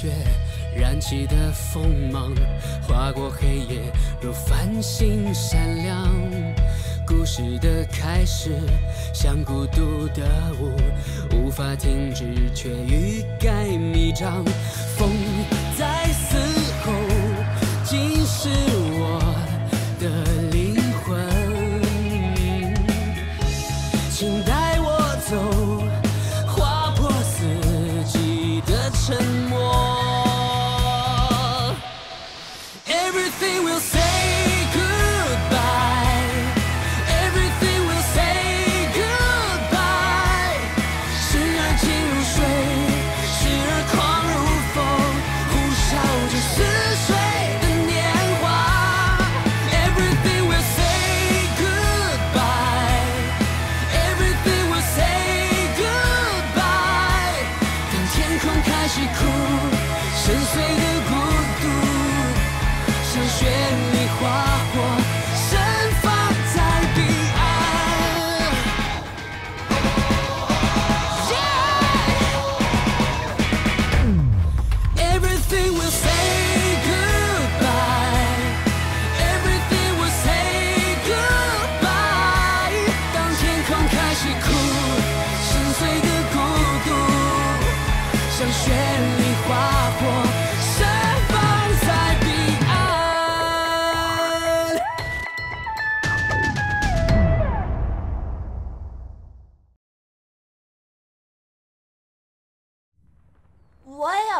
雪，燃起的锋芒，划过黑夜，如繁星闪亮。故事的开始，像孤独的舞，无法停止，却欲盖弥彰。风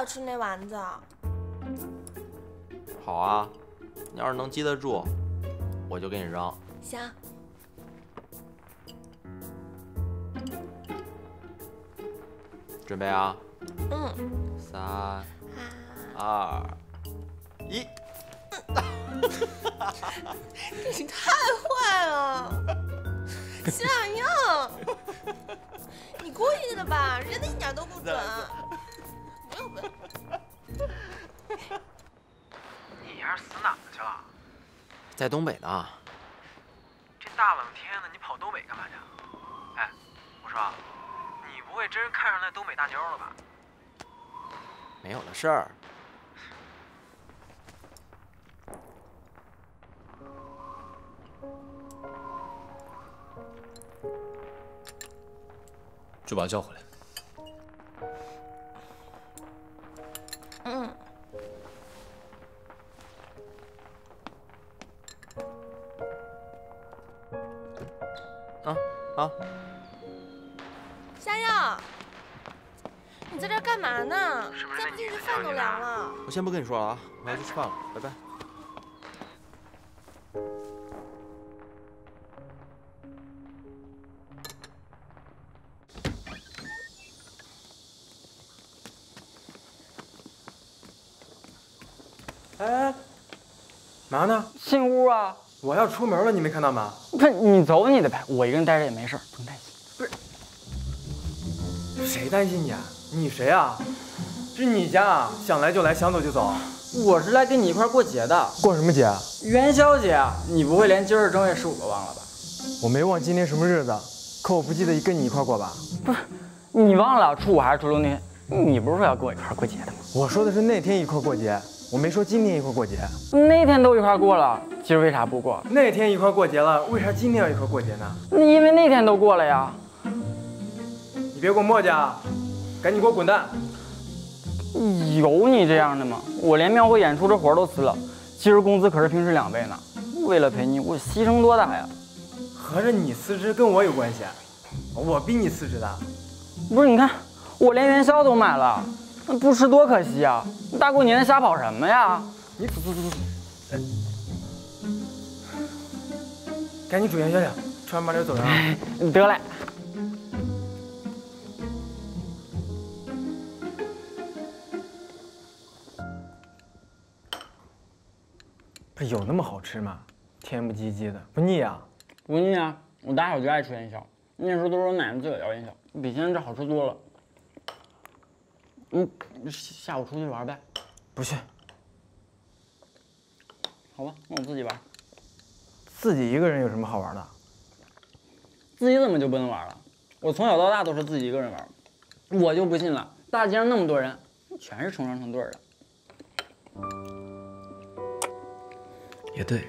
要吃那丸子。好啊，你要是能记得住，我就给你扔。行，准备啊，嗯，三、啊，二、一。你太坏了，夏阳，你故意的吧？扔的一点都不准，在东北呢，这大冷天的，你跑东北干嘛去？哎，我说，你不会真看上那东北大妞了吧？没有的事儿。就把他叫回来。啊啊！夏阳，你在这干嘛呢？再不进去饭都凉了。我先不跟你说了啊，我要去吃饭了，拜拜。哎，嘛呢？进屋啊！我要出门了，你没看到吗？不是你走你的呗，我一个人待着也没事儿，不用担心。不是谁担心你啊？你谁啊？这是你家啊，想来就来，想走就走。我是来跟你一块过节的，过什么节？元宵节啊！你不会连今儿正月十五都忘了吧？我没忘今天什么日子，可我不记得跟你一块过吧？不是你忘了初五还是初六那天？你不是说要跟我一块过节的吗？我说的是那天一块过节，我没说今天一块过节。那天都一块过了，今儿为啥不过？那天一块过节了，为啥今天要一块过节呢？那因为那天都过了呀。你别给我磨叽啊，赶紧给我滚蛋！有你这样的吗？我连庙会演出这活儿都辞了，今儿工资可是平时两倍呢。为了陪你，我牺牲多大呀？合着你辞职跟我有关系？我逼你辞职的？不是，你看我连元宵都买了，那不吃多可惜啊！大过年的瞎跑什么呀？你走走走走，赶紧煮元宵去，吃完把这走人啊！得嘞。不是有那么好吃吗？甜不唧唧的，不腻啊？不腻啊！我打小就爱吃元宵，那时候都是我奶奶自个儿摇元宵，比现在这好吃多了。嗯，下午出去玩呗？不去，好吧，那我自己玩。自己一个人有什么好玩的？自己怎么就不能玩了？我从小到大都是自己一个人玩，我就不信了，大街上那么多人，全是成双成对的。也对，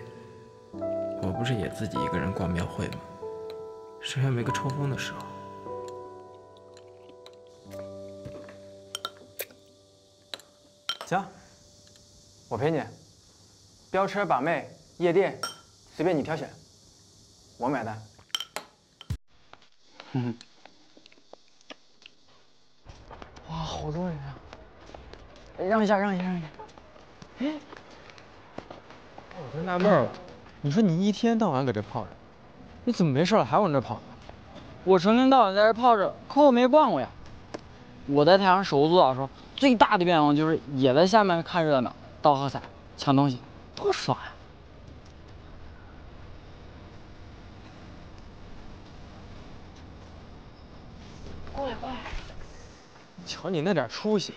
我不是也自己一个人逛庙会吗？谁还没个抽风的时候？行，我陪你。飙车、把妹、夜店，随便你挑选，我买单。哇，好多人啊！让一下，让一下，让一下。哎我就纳闷了，你说你一天到晚搁这泡着，你怎么没事了还往这跑呢？我成天到晚在这泡着，可我没逛过呀。我在太阳手足岛的时候，最大的愿望就是也在下面看热闹，倒喝彩，抢东西，多爽呀！过来，过来。瞧你那点出息，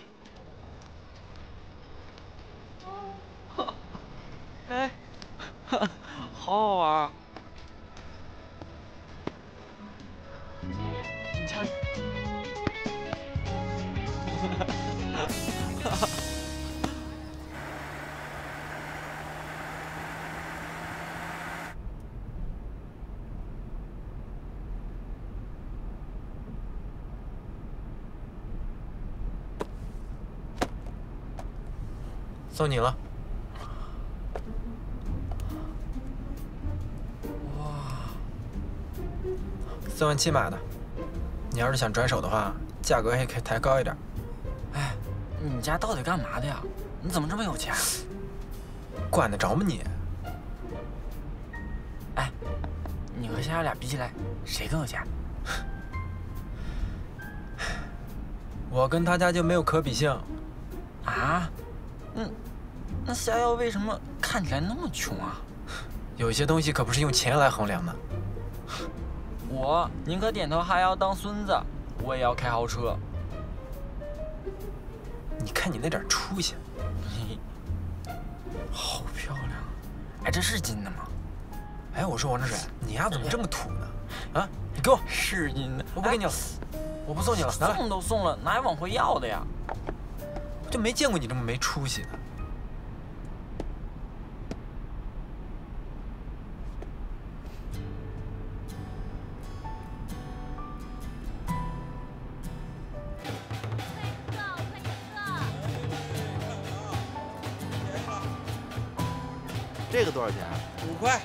送你了。哇，四万七买的，你要是想转手的话，价格也可以抬高一点。哎，你家到底干嘛的呀？你怎么这么有钱？管得着吗你？哎，你和夏夏俩比起来，谁更有钱？我跟他家就没有可比性。啊？嗯，那逍遥为什么看起来那么穷啊？有些东西可不是用钱来衡量的。我宁可点头哈腰当孙子，我也要开豪车。你看你那点出息，你 好漂亮！哎，这是金的吗？哎，我说王志水，你丫怎么这么土呢？啊，你给我！是金的，我不给你了，我不送你了，拿来！送都送了，哪还往回要的呀？我就没见过你这么没出息的。这个多少钱？五块。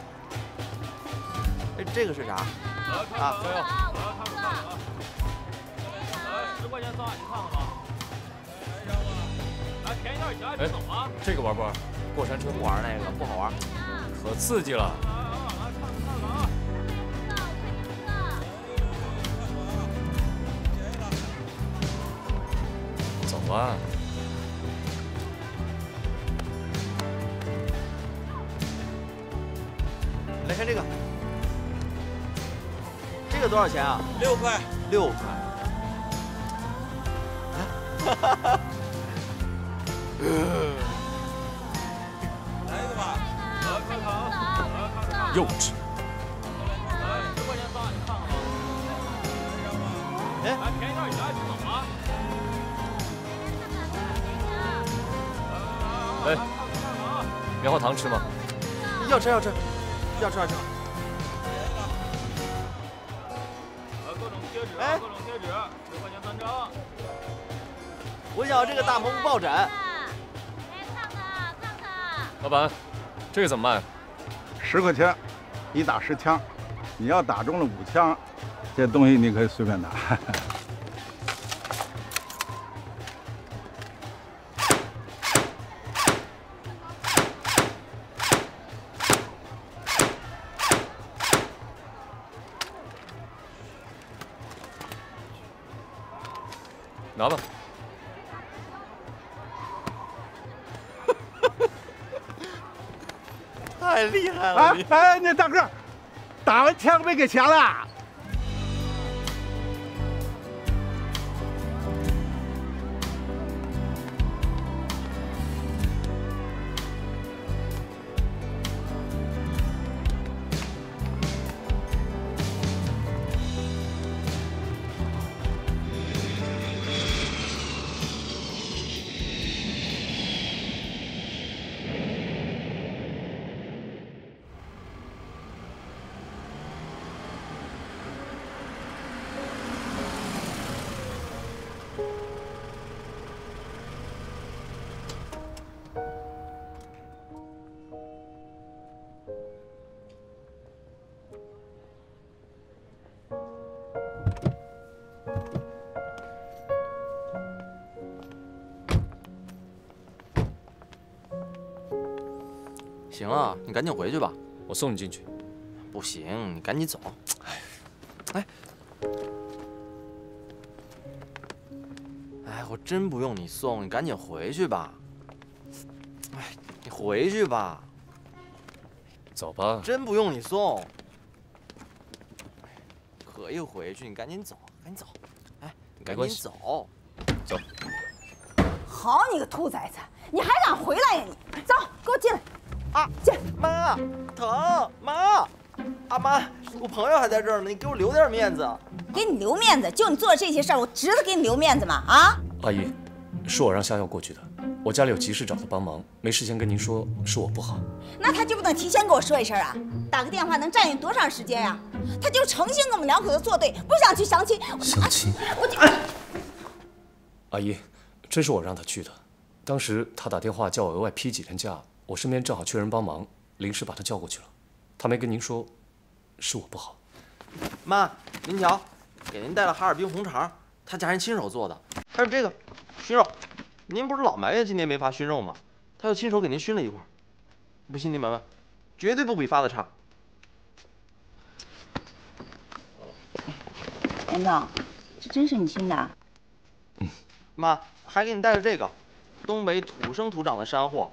哎，这个是啥？啊，加油！十块钱仨，你看看吧。来，便宜点行，别走啊！这个玩不玩？过山车不玩那个不好玩，可刺激了。走吧。来看这个，这个多少钱啊？六块。六块。哈哈哈。来一个吧。来，看看啊，来看看啊。幼稚。来，十块钱仨，你看看吧。哎，来，便宜点行，别走啊！哎，棉花糖吃吗？要吃要吃，要吃要吃。呃，各种贴纸，哎各种贴纸，十块钱三张。我想要这个大蘑菇抱枕。老板，这个怎么卖？十块钱，你打十枪，你要打中了五枪，这东西你可以随便拿。哎，那大个，打完枪没给钱了？行了，你赶紧回去吧。我送你进去。不行，你赶紧走。哎，哎，我真不用你送，你赶紧回去吧。哎，你回去吧，走吧。真不用你送。可以回去，你赶紧走，赶紧走。哎，你赶紧走。走。好你个兔崽子，你还敢回来呀你？走，给我进来。啊，进。妈，疼，妈。阿妈，我朋友还在这儿呢，你给我留点面子。给你留面子？就你做的这些事儿，我值得给你留面子吗？啊？阿姨，是我让夏瑶过去的，我家里有急事找他帮忙，没事先跟您说，是我不好。那他就不能提前跟我说一声啊？打个电话能占用多长时间呀？他就诚心跟我们两口子作对，不想去相亲。相亲？我就。阿姨，这是我让他去的，当时他打电话叫我额外批几天假，我身边正好缺人帮忙，临时把他叫过去了。他没跟您说，是我不好。妈，您瞧，给您带了哈尔滨红肠，他家人亲手做的，还有这个熏肉，您不是老埋怨今天没发熏肉吗？他又亲手给您熏了一块，不信您闻闻，绝对不比发的差。严总，这真是你熏的？嗯。妈，还给你带了这个，东北土生土长的山货，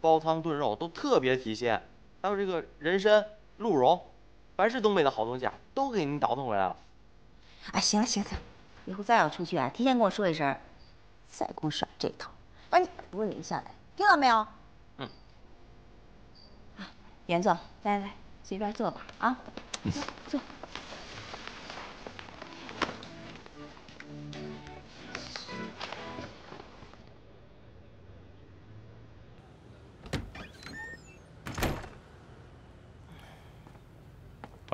煲汤炖肉都特别提鲜。还有这个人参、鹿茸，凡是东北的好东西啊，都给您倒腾回来了。哎，行了行了，以后再要出去啊，提前跟我说一声，再给我耍这套，把你脖子拧下来，听到没有？嗯。啊，严总，来来，随便坐吧，啊，坐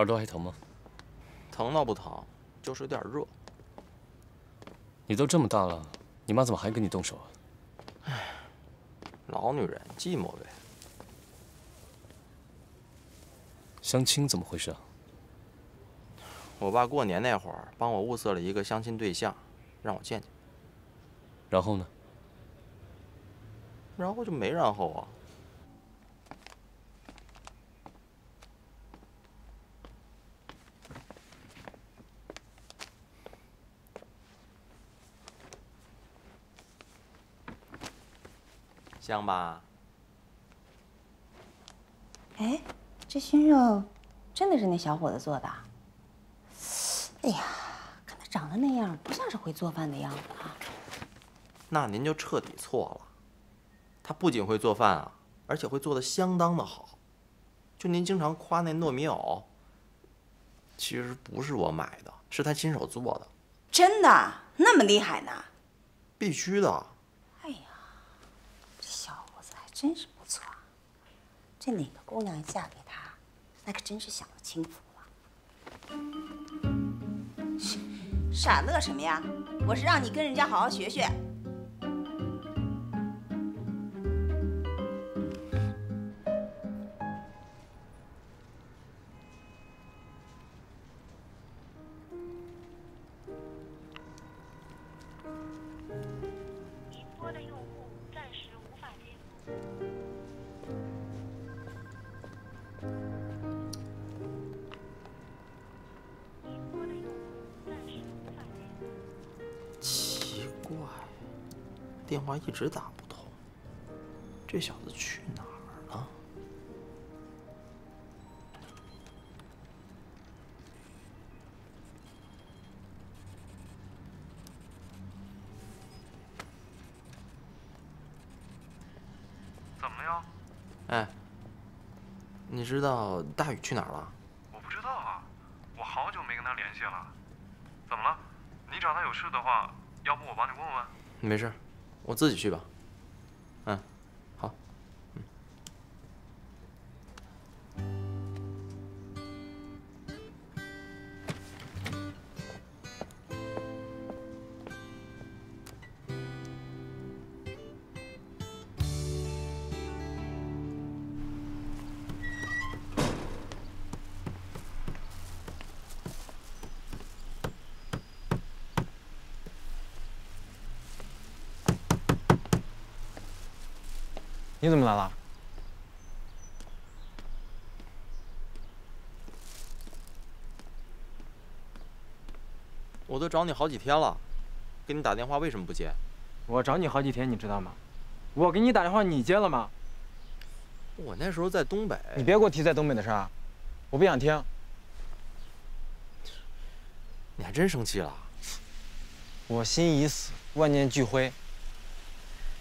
耳朵还疼吗？疼倒不疼，就是有点热。你都这么大了，你妈怎么还跟你动手啊？唉，老女人寂寞呗。相亲怎么回事啊？我爸过年那会儿帮我物色了一个相亲对象，让我见见。然后呢？然后就没然后啊。香吧？哎，这熏肉真的是那小伙子做的？哎呀，看他长得那样，不像是会做饭的样子啊。那您就彻底错了。他不仅会做饭啊，而且会做的相当的好。就您经常夸那糯米藕，其实不是我买的，是他亲手做的。真的？那么厉害呢？必须的。真是不错，这哪个姑娘嫁给他，那可真是享了清福了。傻乐什么呀？我是让你跟人家好好学学。电话一直打不通，这小子去哪儿了？怎么了呀？哎，你知道大宇去哪儿了？我不知道啊，我好久没跟他联系了。怎么了？你找他有事的话，要不我帮你问问？没事。我自己去吧。你怎么来了？我都找你好几天了，给你打电话为什么不接。我找你好几天，你知道吗？我给你打电话，你接了吗？我那时候在东北，你别给我提在东北的事儿，我不想听。你还真生气了？我心已死，万念俱灰。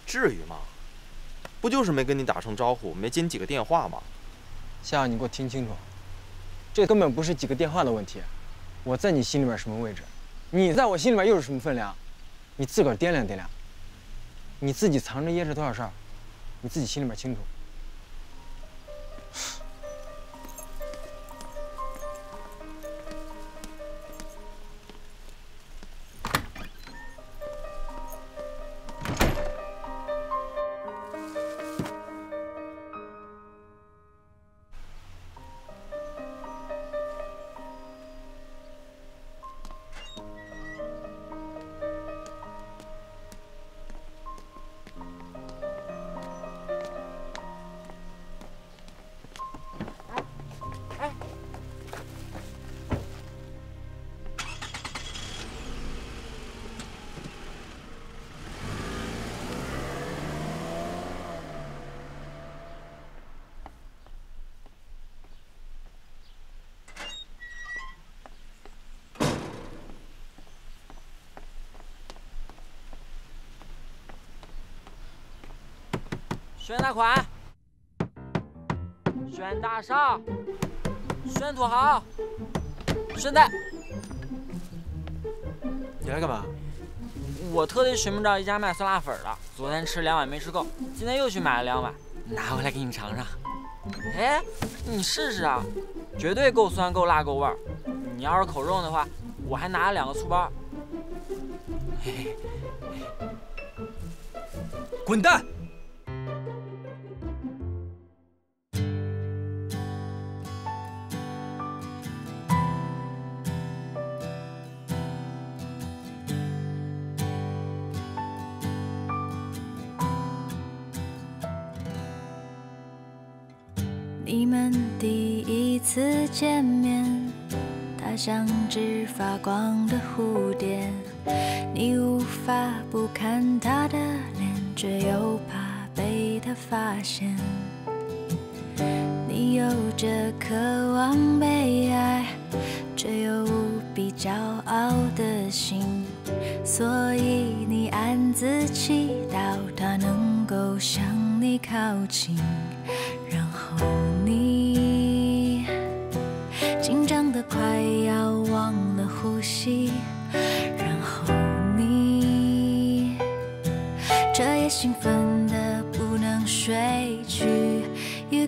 至于吗？不就是没跟你打声招呼，没接你几个电话吗？夏，你给我听清楚，这根本不是几个电话的问题。我在你心里面什么位置？你在我心里面又是什么分量？你自个儿掂量掂量。你自己藏着掖着多少事儿，你自己心里面清楚。选大款？选大少，选土豪，选贷。你来干嘛？我特地寻不着一家卖酸辣粉的，昨天吃两碗没吃够，今天又去买了两碗，拿回来给你尝尝。哎，你试试啊，绝对够酸、够辣、够味儿。你要是口重的话，我还拿了两个醋包。嘿嘿，滚蛋！像只发光的蝴蝶，你无法不看它的脸，却又怕被它发现。你有着渴望被爱，却又无比骄傲的心，所以你暗自祈祷它能够向你靠近。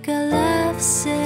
make a love sick.